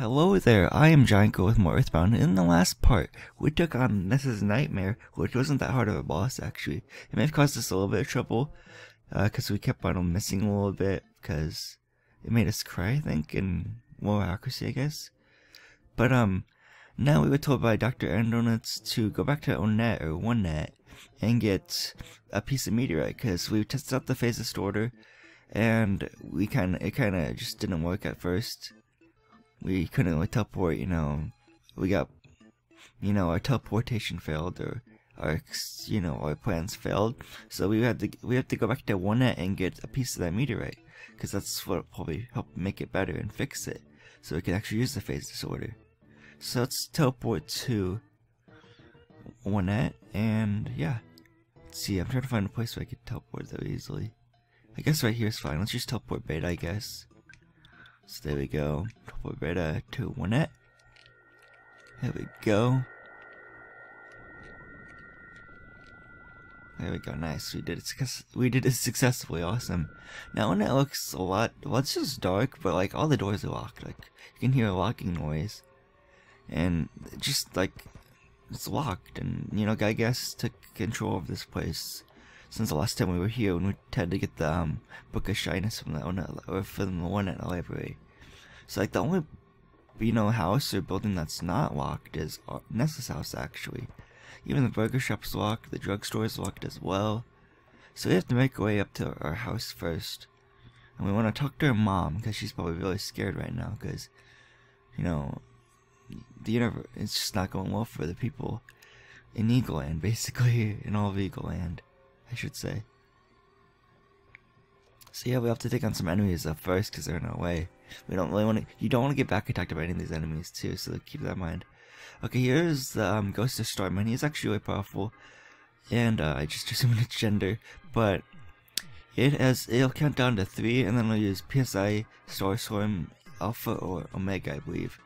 Hello there, I am Go with more Earthbound. In the last part, we took on Ness's Nightmare, which wasn't that hard of a boss actually. It may have caused us a little bit of trouble, because uh, we kept on missing a little bit, because it made us cry, I think, and more accuracy, I guess. But, um, now we were told by Dr. Aaron to go back to Onett, or OneNet, and get a piece of meteorite, because we tested out the phase distorter, and we kind of, it kind of just didn't work at first we couldn't like teleport, you know, we got, you know, our teleportation failed or our, you know, our plans failed. So we had to, we have to go back to OneNet and get a piece of that meteorite. Because that's what probably help make it better and fix it. So we can actually use the phase distorter. So let's teleport to OneNet and yeah. Let's see, I'm trying to find a place where I could teleport though easily. I guess right here is fine. Let's just teleport beta, I guess. So there we go. We're better to win it. There we go. There we go, nice. We did it. We did it successfully. Awesome. Now when it looks a lot, well, it's just dark, but like all the doors are locked. Like you can hear a locking noise, and just like it's locked. And you know, Giygas took control of this place since the last time we were here when we had to get the um, Book of Shyness from the owner, or from the one at the library. So like the only, you know, house or building that's not locked is Ness's house actually. Even the burger shop's locked, the drugstore is locked as well. So we have to make our way up to our house first. And we want to talk to her mom because she's probably really scared right now because, you know, the universe it's just not going well for the people in Eagle Land, basically, in all of Eagle Land. I should say. So yeah, we have to take on some enemies first because they're in our way. We don't really want to. You don't want to get back attacked by any of these enemies too, so keep that in mind. Okay, here's the um, Ghost of. He's actually really powerful, and uh, I just assumed it's gender, but it has it'll count down to three, and then I'll use PSI Starstorm Alpha or Omega, I believe.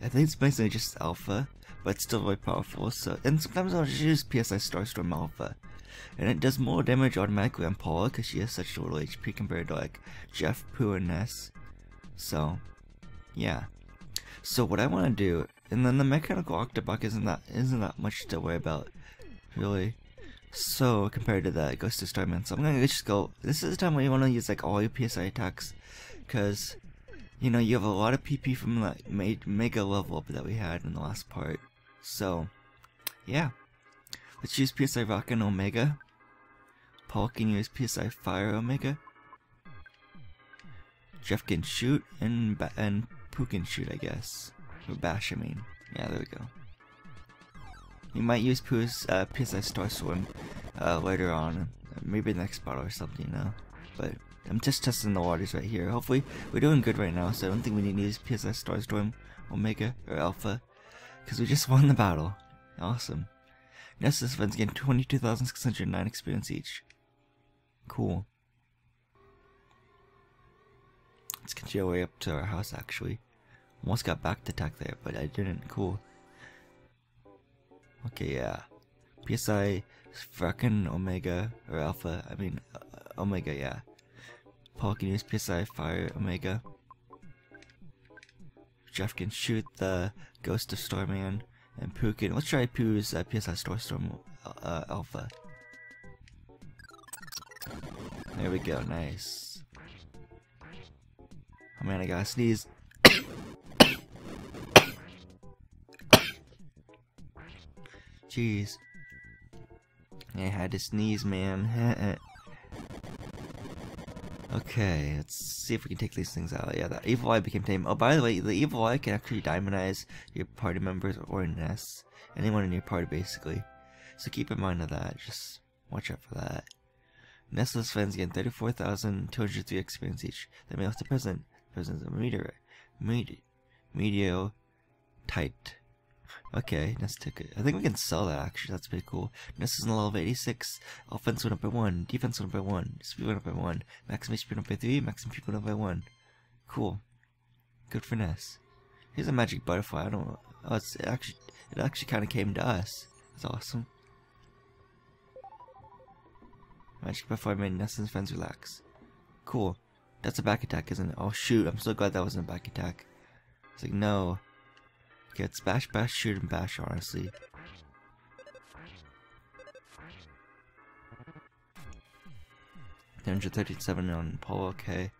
I think it's basically just Alpha, but it's still very powerful. So, and sometimes I'll just use PSI Starstorm Alpha and it does more damage automatically on Paula because she has such a little HP compared to like Jeff, Pooh, and Ness. So, yeah. So what I want to do, and then the mechanical octobot isn't that isn't that much to worry about, really. So compared to the Ghost of Starman, so I'm gonna just go. This is the time where you want to use like all your PSI attacks, because you know you have a lot of PP from the mega level up that we had in the last part. So, yeah. Let's use PSI Rockin' Omega. Paul can use PSI Fire Omega. Jeff can shoot and ba and Pooh can shoot, I guess. Or bash, I mean. Yeah, there we go. You might use Pooh's uh, PSI Starstorm uh, later on, maybe the next battle or something, you know. But I'm just testing the waters right here. Hopefully, we're doing good right now, so I don't think we need to use PSI Starstorm, Omega, or Alpha, because we just won the battle. Awesome. Nessus events gain 22,609 experience each. Cool. Let's get your way up to our house actually. Almost got back to attack there, but I didn't. Cool. Okay, yeah. PSI, fucking Omega, or Alpha, I mean, uh, Omega, yeah. Paul can use PSI Fire Omega. Jeff can shoot the Ghost of Starman. And Pooh let's try Pooh's uh, PSI Starstorm uh, Alpha. There we go, nice. Oh man, I gotta sneeze. Jeez. I had to sneeze, man. Okay, let's see if we can take these things out. Yeah, that evil eye became tame. Oh, by the way, the evil eye can actually diamondize your party members or nests. Anyone in your party, basically. So keep in mind of that. Just watch out for that. Nestless fans gain 34,203 experience each. They may also present presence of meteor, med, medio, tight. Okay, ticket. I think we can sell that actually. That's pretty cool. Nest is in level 86. Offense went up by 1. Defense went up by 1. Speed went up by 1. Maximum HP went up by 3. Maximum PP went up by 1. Cool. Good for Ness. Here's a magic butterfly. I don't. Oh, it's it actually, it actually kind of came to us. That's awesome. Magic butterfly made Ness and his friends relax. Cool. That's a back attack, isn't it? Oh shoot, I'm so glad that wasn't a back attack. It's like, no. It's bash, bash, shoot, and bash, honestly. Hundred thirty-seven on Paul. Okay.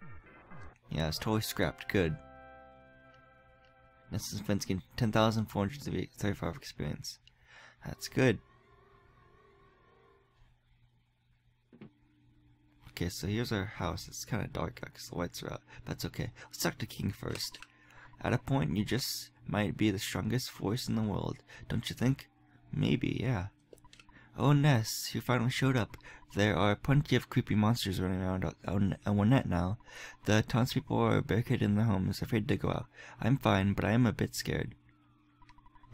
Yeah, it's totally scrapped. Good. Nessus Fenskin, 10,435 experience. That's good. Okay, so here's our house. It's kind of dark because the lights are out. That's okay. Let's talk to King first. At a point, you just might be the strongest force in the world, don't you think? Maybe, yeah. Oh, Ness, you finally showed up. There are plenty of creepy monsters running around on, Onett now. The townspeople are barricaded in their homes, afraid to go out. I'm fine, but I am a bit scared.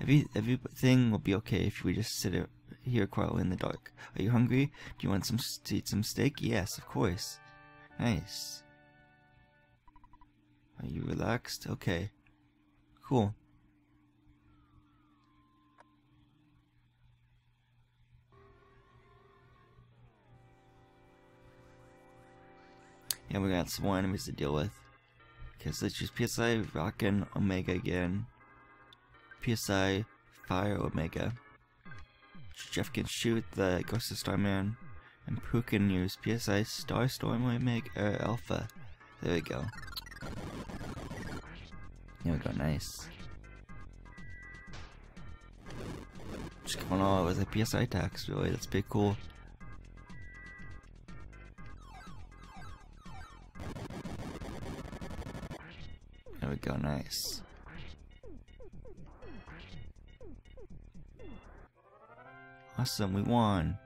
Every, everything will be okay if we just sit here quietly in the dark. Are you hungry? Do you want some to eat some steak? Yes, of course. Nice. Are you relaxed? Okay. Cool. Yeah, we got some more enemies to deal with. Okay, so let's use PSI Rockin' Omega again. PSI Fire Omega. Jeff can shoot the Ghost of Starman. And Pooh can use PSI Starstorm Omega Alpha. There we go. There we go, nice. Just going all with the PSI attacks, really, that's pretty cool. There we go, nice. Awesome, we won.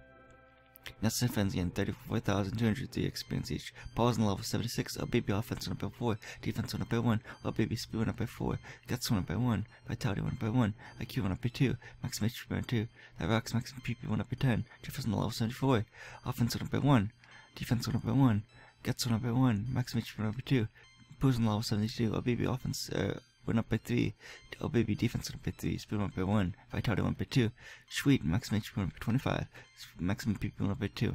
Nets defense gain 34,203 experience each. Paul's on level 76. A baby offense went up by 4. Defense went up by 1. A baby speed went up by 4. Guts went up by 1. Vitality went up by 1. IQ went up by 2. Maximum HP by 2. That rocks maximum PP went up by 10. Jefferson level 74. Offense went up by 1. Defense went up by 1. Guts went up by 1. Maximum HP went up by 2. Pooh's on level 72. A baby offense uh, went up by 3. Oh baby, defense went up by 3. Speed went up by 1. Vitality went up by 2. Sweet, maximum HP went up by 25. Maximum PP went up by 2.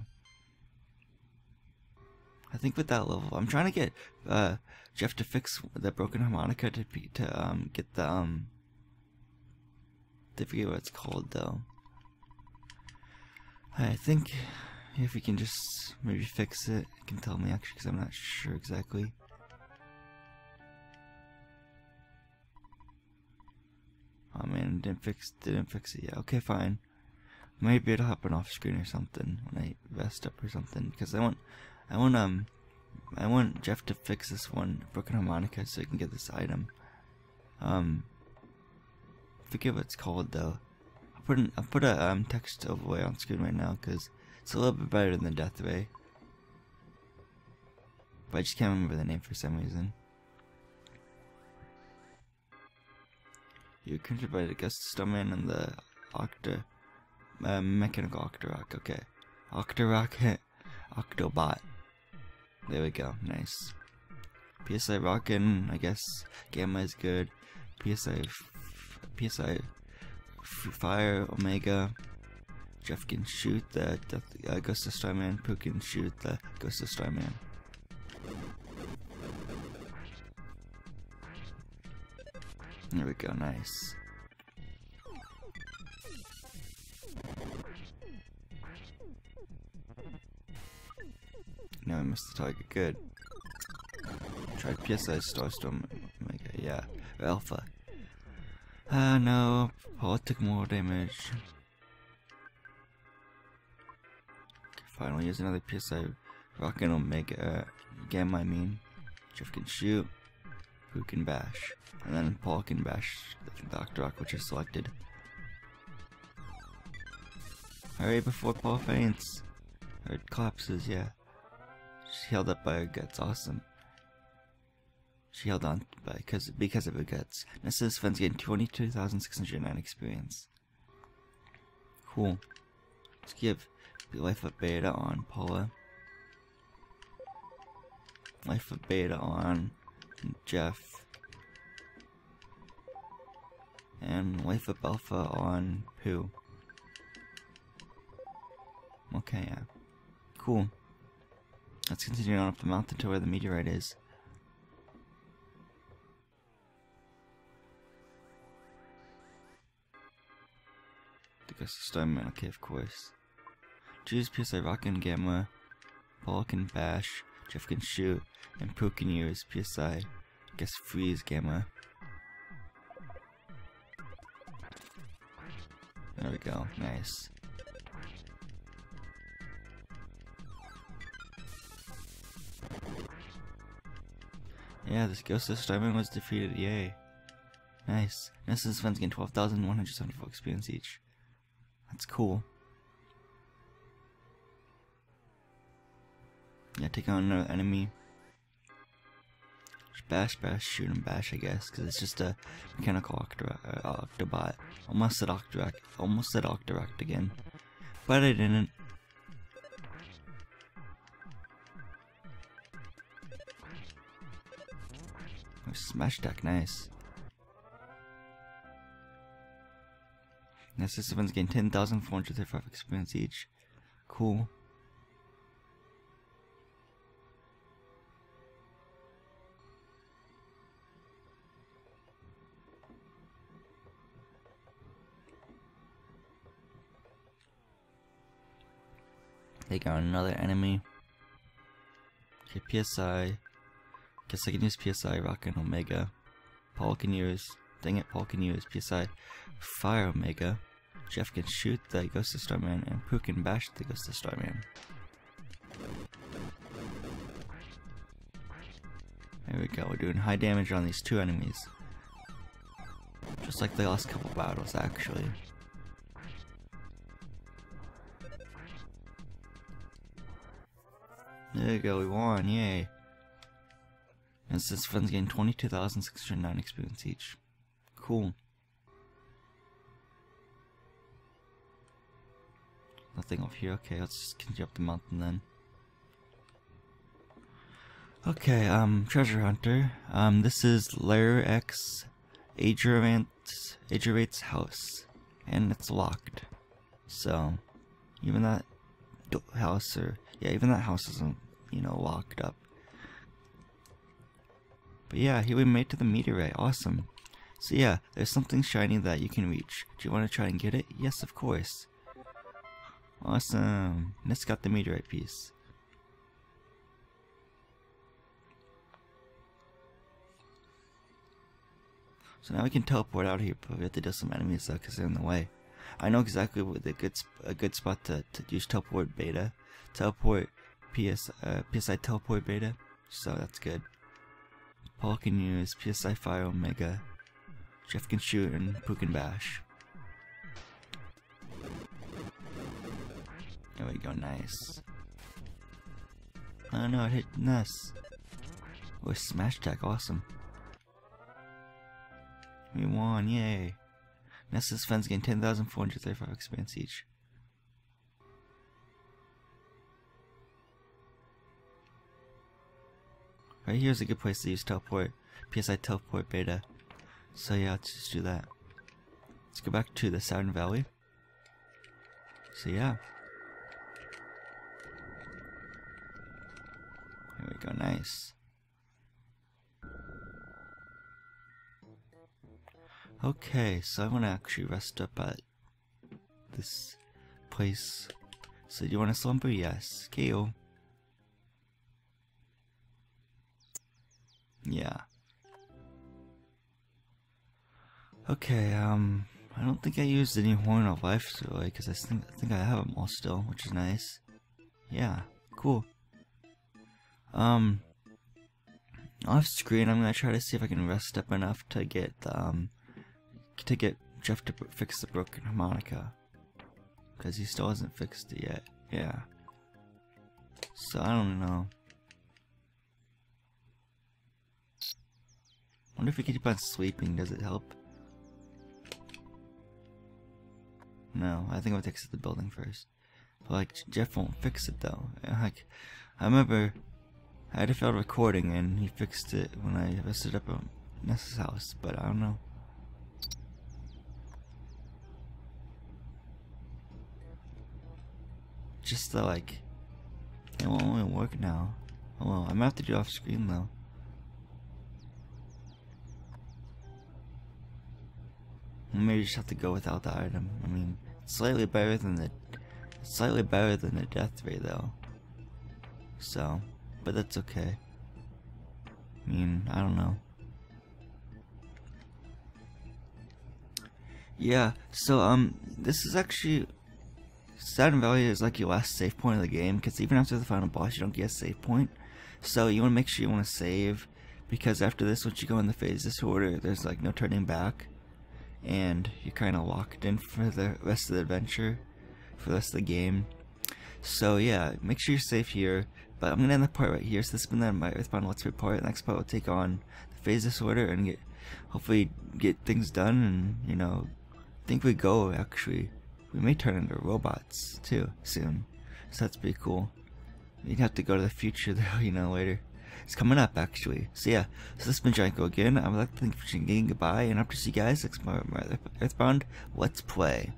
I think with that level, I'm trying to get uh, Jeff to fix the broken harmonica to to um, get the um. I forget what it's called though. I think if we can just maybe fix it, you can tell me actually because I'm not sure exactly. Oh man, didn't fix didn't fix it yet. Okay, fine. Maybe it'll happen off screen or something when I vest up or something. Because I want, I want um, I want Jeff to fix this one broken harmonica so I can get this item. Um, forget what it's called though. I'll put an, I'll put a um text overlay on screen right now because it's a little bit better than the Death Ray. But I just can't remember the name for some reason. You're controlled by the Gust Stuntman and the Octa uh, Mechanical Octorok, okay. Octorok Octobot. There we go, nice. PSI Rockin', I guess Gamma is good. PSI PSI Fire Omega. Jeff can shoot the Death, uh, Ghost of Starman. Pooh can shoot the Ghost of Starman. There we go, nice. No, I missed the target, good. Tried PSI Starstorm, Omega, yeah, Alpha. Ah, uh, no, Paul took more damage. Finally, use another PSI Rockin' Omega, Gamma, I mean. Jeff can shoot, who can bash. And then Paul can bash the Octorok, which is selected. Hurry before Paul faints. Or collapses, yeah. She held up by her guts, awesome. She held on by because because of her guts. Nessa's friends getting 22,609 experience. Cool. Let's give the Lifeup beta on Paula. Lifeup beta on and Jeff. And Lifeup Alpha on Pooh. Okay, yeah. Cool. Let's continue on up the mountain to where the meteorite is. The Ghost of Starman, okay, of course. Juice, PSI, Rockin' Gamma, Pollock Bash, Jeff can shoot, and Pooh can use PSI, I guess freeze Gamma. There we go, nice. Yeah, this Ghost of Starman was defeated, yay. Nice. Nessus fans gain 12,174 experience each. That's cool. Yeah, take on another enemy. Just bash, bash, shoot and bash, I guess, because it's just a mechanical Octorok, uh, Octobot. Almost said Octorok, almost said Octorok again. But I didn't. Oh, smash attack, nice. Nessus events gain 10,435 experience each. Cool. Take out another enemy. Okay, PSI. Guess I can use PSI, Rockin' Omega. Paul can use. Dang it, Paul can use PSI, Fire Omega. Jeff can shoot the Ghost of Starman, and Pooh can bash the Ghost of Starman. There we go, we're doing high damage on these two enemies. Just like the last couple battles, actually. There you go, we won, yay. And this friends gain 22,609 experience each. Cool. Nothing off here, okay, let's just continue up the mountain then. Okay, um, Treasure Hunter. Um, this is Lier X Agerate's house. And it's locked. So, even that house, or, yeah, even that house isn't, you know, locked up. But yeah, here we made to the meteorite. Awesome. So yeah, there's something shiny that you can reach. Do you want to try and get it? Yes, of course. Awesome. Let's got the meteorite piece. So now we can teleport out here, but we have to deal some enemies though, because they're in the way. I know exactly what the good a good spot to, to use teleport beta. Teleport PS uh, PSI teleport beta, so that's good. Paul can use PSI Fire Omega. Jeff can shoot and Pooh can bash. There we go, nice. Oh no, it hit Ness. Oh, smash attack, awesome. We won, yay. Ness's fans gain 10,435 experience each. Right here's a good place to use teleport. PSI teleport beta. So yeah, let's just do that. Let's go back to the Saturn Valley. So yeah. Here we go, nice. Okay, so I want to actually rest up at this place. So do you want to slumber? Yes. KO. Yeah. Okay, um, I don't think I used any Horn of Life really, because I think, I think I have them all still, which is nice. Yeah, cool. Um, off screen, I'm gonna try to see if I can rest up enough to get, um, to get Jeff to fix the broken harmonica. Because he still hasn't fixed it yet. Yeah. So, I don't know. wonder if we keep on sleeping, does it help? No, I think I'll fix the building first. But like, Jeff won't fix it though. Like, I remember I had a failed recording and he fixed it when I visited up at Ness's house, but I don't know. Just the like, it won't only work now. Oh well, I'm gonna have to do off screen though. Maybe just have to go without the item. I mean, slightly better than the slightly better than the death ray though. So, but that's okay. I mean, I don't know. Yeah, so um, this is actually Saturn Valley is like your last save point of the game because even after the final boss, you don't get a save point. So you want to make sure you want to save because after this, once you go in the phase distorter, there's like no turning back, and you're kind of locked in for the rest of the adventure, for the rest of the game. So yeah, make sure you're safe here. But I'm gonna end the part right here. So this has been the my Earthbound Let's Play part. The next part will take on the phase distorter and get hopefully get things done and you know think we go actually. We may turn into robots too soon. So that's pretty cool. You'd have to go to the future though, you know, later. It's coming up actually. So yeah, so this has been Janko again. I would like to thank you for in. Goodbye, and hope to see you guys next time. Earthbound Let's Play.